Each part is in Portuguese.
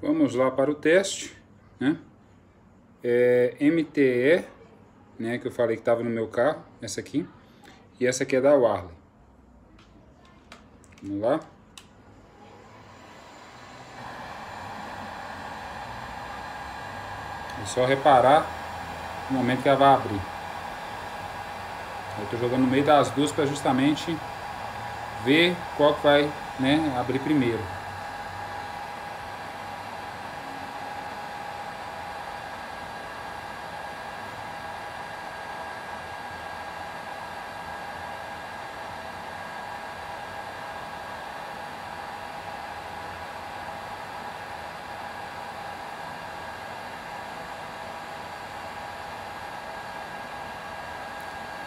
Vamos lá para o teste, né? É MTE, né, que eu falei que estava no meu carro, essa aqui. E essa aqui é da Warley. Vamos lá. É só reparar no momento que ela vai abrir. Eu estou jogando no meio das duas para justamente ver qual que vai né, abrir primeiro.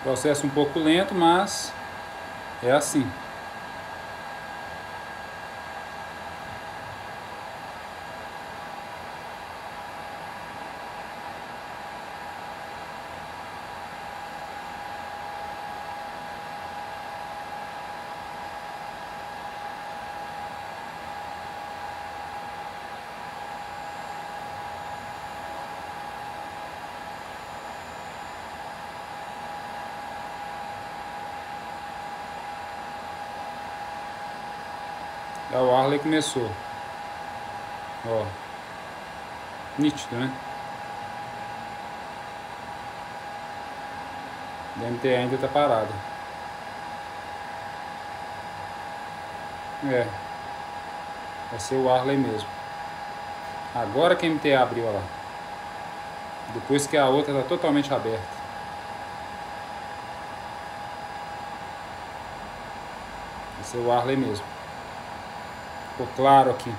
Processo um pouco lento, mas é assim. É o Arley começou. Ó. Nítido, né? A MT ainda tá parada. É. Vai ser o Arley mesmo. Agora que a MT abriu, ó lá. Depois que a outra tá totalmente aberta. Vai ser o Arley mesmo. Ficou claro aqui.